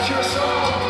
That's your song.